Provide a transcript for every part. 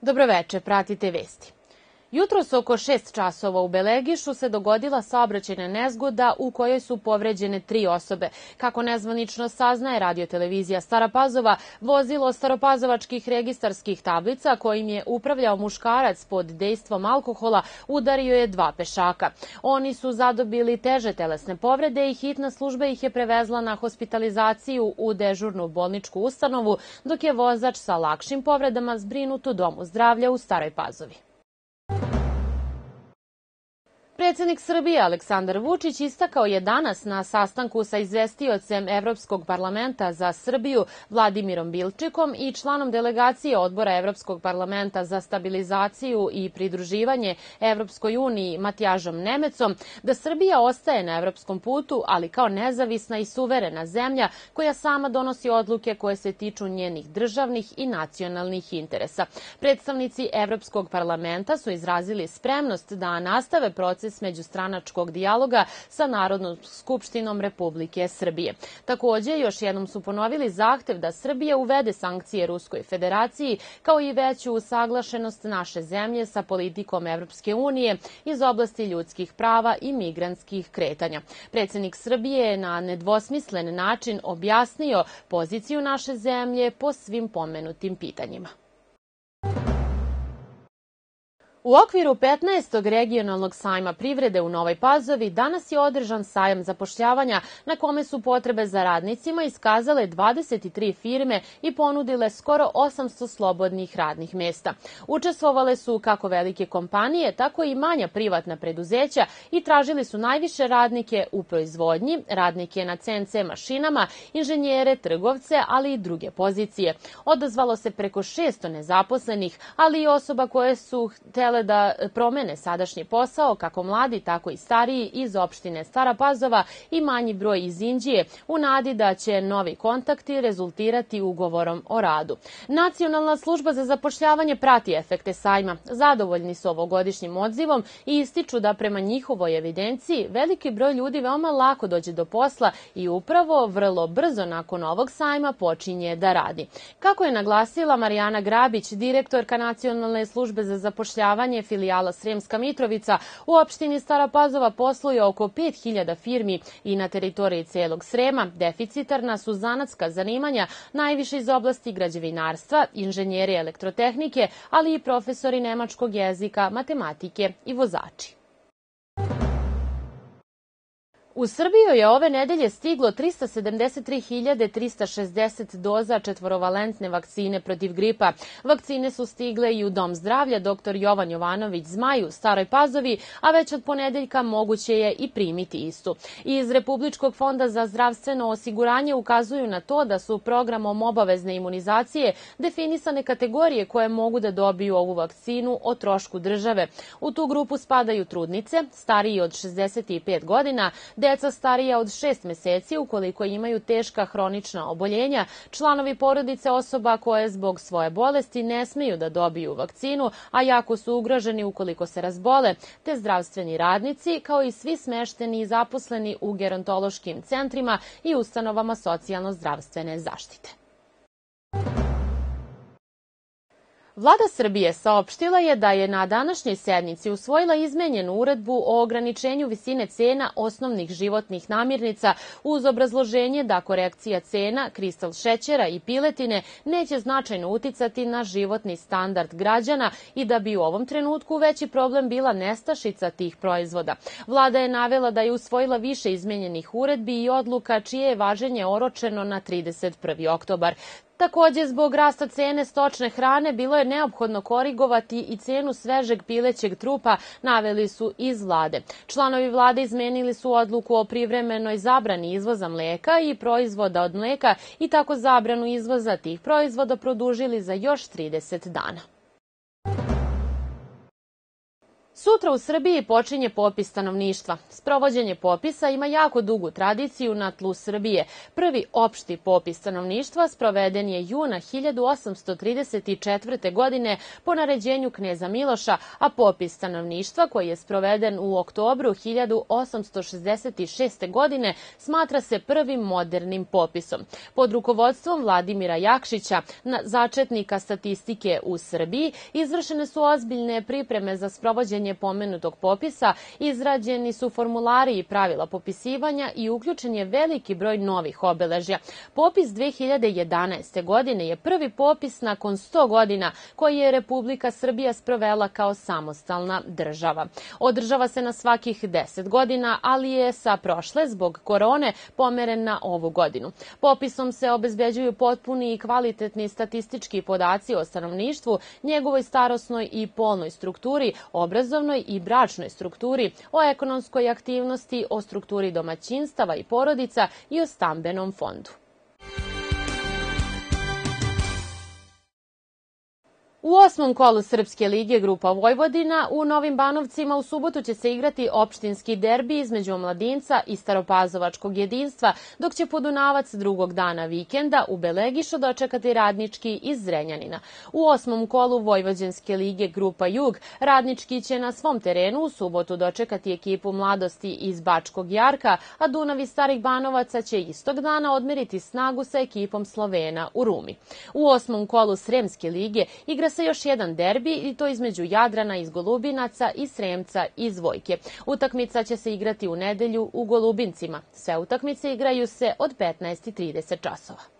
Dobroveče, pratite vesti. Jutros oko 6 časova u Belegišu se dogodila saobraćajna nezgoda u kojoj su povređene tri osobe. Kako nezvanično saznaje radiotelevizija Stara Pazova, vozilo staropazovačkih registarskih tablica kojim je upravljao muškarac pod dejstvom alkohola udario je dva pešaka. Oni su zadobili teže telesne povrede i hitna služba ih je prevezla na hospitalizaciju u dežurnu bolničku ustanovu, dok je vozač sa lakšim povredama zbrinut u domu zdravlja u Staroj Pazovi. Predsednik Srbije Aleksandar Vučić istakao je danas na sastanku sa izvestiocem Evropskog parlamenta za Srbiju Vladimirom Bilčikom i članom delegacije odbora Evropskog parlamenta za stabilizaciju i pridruživanje Evropskoj uniji Matijažom Nemecom da Srbija ostaje na evropskom putu, ali kao nezavisna i suverena zemlja koja sama donosi odluke koje se tiču njenih državnih i nacionalnih interesa. Predstavnici Evropskog parlamenta su izrazili spremnost da nastave proces proces međustranačkog dijaloga sa Narodnom skupštinom Republike Srbije. Takođe, još jednom su ponovili zahtev da Srbija uvede sankcije Ruskoj federaciji, kao i veću usaglašenost naše zemlje sa politikom Evropske unije iz oblasti ljudskih prava i migrantskih kretanja. Predsednik Srbije je na nedvosmislen način objasnio poziciju naše zemlje po svim pomenutim pitanjima. U okviru 15. regionalnog sajma privrede u Novoj Pazovi danas je održan sajam zapošljavanja na kome su potrebe za radnicima iskazale 23 firme i ponudile skoro 800 slobodnih radnih mesta. Učestvovale su kako velike kompanije, tako i manja privatna preduzeća i tražili su najviše radnike u proizvodnji, radnike na CNC mašinama, inženjere, trgovce, ali i druge pozicije. Odazvalo se preko 600 nezaposlenih, ali i osoba koje su te žele da promene sadašnji posao, kako mladi, tako i stariji iz opštine Stara Pazova i manji broj iz Indije, u nadi da će novi kontakti rezultirati ugovorom o radu. Nacionalna služba za zapošljavanje prati efekte sajma. Zadovoljni su ovogodišnjim odzivom i ističu da prema njihovoj evidenciji veliki broj ljudi veoma lako dođe do posla i upravo vrlo brzo nakon ovog sajma počinje da radi. Kako je naglasila Marijana Grabić, direktorka Nacionalne službe za zapošljavanje zapošljavanje filijala Sremska Mitrovica u opštini Stara Pazova posluje oko 5000 firmi i na teritoriji celog Srema deficitarna su zanatska zanimanja najviše iz oblasti građevinarstva, inženjeri elektrotehnike, ali i profesori nemačkog jezika, matematike i vozači. U Srbiju je ove nedelje stiglo 373.360 doza četvorovalentne vakcine protiv gripa. Vakcine su stigle i u Dom zdravlja dr. Jovan Jovanović Zmaj u Staroj Pazovi, a već od ponedeljka moguće je i primiti istu. Iz Republičkog fonda za zdravstveno osiguranje ukazuju na to da su programom obavezne imunizacije definisane kategorije koje mogu da dobiju ovu vakcinu o trošku države. U tu grupu spadaju trudnice, stariji od 65 godina, deca starija od 6 meseci ukoliko imaju teška hronična oboljenja, članovi porodice osoba koje zbog svoje bolesti ne smeju da dobiju vakcinu, a jako su ugroženi ukoliko se razbole, te zdravstveni radnici, kao i svi smešteni i zaposleni u gerontološkim centrima i ustanovama socijalno-zdravstvene zaštite. Vlada Srbije saopštila je da je na današnjoj sednici usvojila izmenjenu uredbu o ograničenju visine cena osnovnih životnih namirnica uz obrazloženje da korekcija cena kristal šećera i piletine neće značajno uticati na životni standard građana i da bi u ovom trenutku veći problem bila nestašica tih proizvoda. Vlada je navela da je usvojila više izmenjenih uredbi i odluka čije je važenje oročeno na 31. oktobar. Takođe, zbog rasta cene stočne hrane bilo je neophodno korigovati i cenu svežeg pilećeg trupa, naveli su iz vlade. Članovi vlade izmenili su odluku o privremenoj zabrani izvoza mleka i proizvoda od mleka i tako zabranu izvoza tih proizvoda produžili za još 30 dana. Sutra u Srbiji počinje popis stanovništva. Sprovođenje popisa ima jako dugu tradiciju na tlu Srbije. Prvi opšti popis stanovništva sproveden je juna 1834. godine po naređenju kneza Miloša, a popis stanovništva koji je sproveden u oktobru 1866. godine smatra se prvim modernim popisom. Pod rukovodstvom Vladimira Jakšića, začetnika statistike u Srbiji, izvršene su ozbiljne pripreme za sprovođenje sprovođenje pomenutog popisa izrađeni su formulari i pravila popisivanja i uključen je veliki broj novih obeležja. Popis 2011. godine je prvi popis nakon 100 godina koji je Republika Srbija sprovela kao samostalna država. Održava se na svakih 10 godina, ali je sa prošle zbog korone pomeren na ovu godinu. Popisom se obezbeđuju potpuni i kvalitetni statistički podaci o stanovništvu, njegovoj starosnoj i polnoj strukturi, obrazovanju obrazovnoj i bračnoj strukturi, o ekonomskoj aktivnosti, o strukturi domaćinstava i porodica i o stambenom fondu. U osmom kolu Srpske lige Grupa Vojvodina u Novim Banovcima u subotu će se igrati opštinski derbi između Omladinca i Staropazovačkog jedinstva, dok će Podunavac drugog dana vikenda u Belegišu dočekati radnički iz Zrenjanina. U osmom kolu Vojvođanske lige Grupa Jug radnički će na svom terenu u subotu dočekati ekipu mladosti iz Bačkog Jarka, a Dunavi Starih Banovaca će istog dana odmeriti snagu sa ekipom Slovena u Rumi. U osmom kolu Sremske lige igra se još jedan derbi i to između Jadrana iz Golubinaca i Sremca iz Vojke. Utakmica će se igrati u nedelju u Golubincima. Sve utakmice igraju se od 15.30 časova.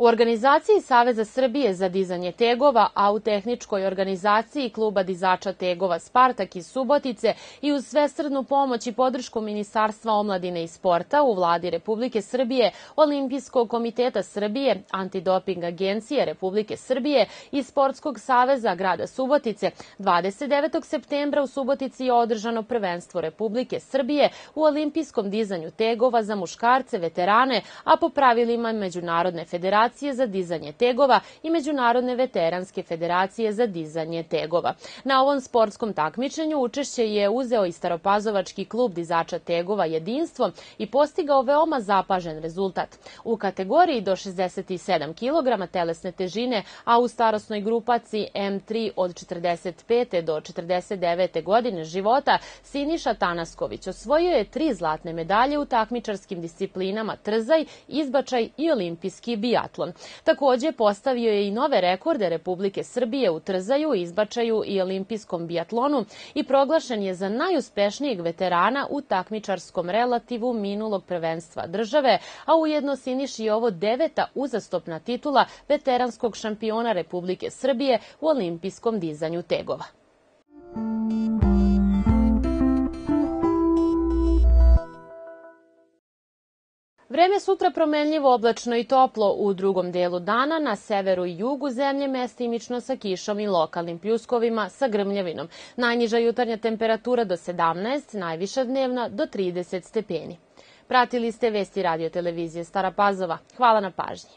U organizaciji Saveza Srbije za dizanje tegova, a u tehničkoj organizaciji kluba dizača tegova Spartak iz Subotice i uz svesrdnu pomoć i podršku Ministarstva omladine i sporta u vladi Republike Srbije, Olimpijskog komiteta Srbije, Antidoping agencije Republike Srbije i Sportskog saveza grada Subotice, 29. septembra u Subotici je održano prvenstvo Republike Srbije u olimpijskom dizanju tegova za muškarce, veterane, a po pravilima Međunarodne federacije federacije za dizanje tegova i Međunarodne veteranske federacije za dizanje tegova. Na ovom sportskom takmičenju učešće je uzeo i Staropazovački klub dizača tegova Jedinstvo i postigao veoma zapažen rezultat. U kategoriji do 67 kg telesne težine, a u starosnoj grupaciji M3 od 45. do 49. godine života, Siniša Tanasković osvojio je tri zlatne medalje u takmičarskim disciplinama trzaj, izbačaj i olimpijski biatlon biatlon. Takođe, postavio je i nove rekorde Republike Srbije u trzaju, izbačaju i olimpijskom biatlonu i proglašen je za najuspešnijeg veterana u takmičarskom relativu minulog prvenstva države, a ujedno Siniši ovo deveta uzastopna titula veteranskog šampiona Republike Srbije u olimpijskom dizanju tegova. Vreme sutra promenljivo, oblačno i toplo u drugom delu dana, na severu i jugu zemlje mestimično sa kišom i lokalnim pljuskovima sa grmljavinom. Najniža jutarnja temperatura do 17, najviša dnevna do 30 stepeni. Pratili ste vesti radio televizije Stara Pazova. Hvala na pažnji.